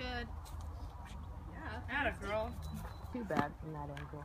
good. Yeah. Not a girl. Too bad from that angle.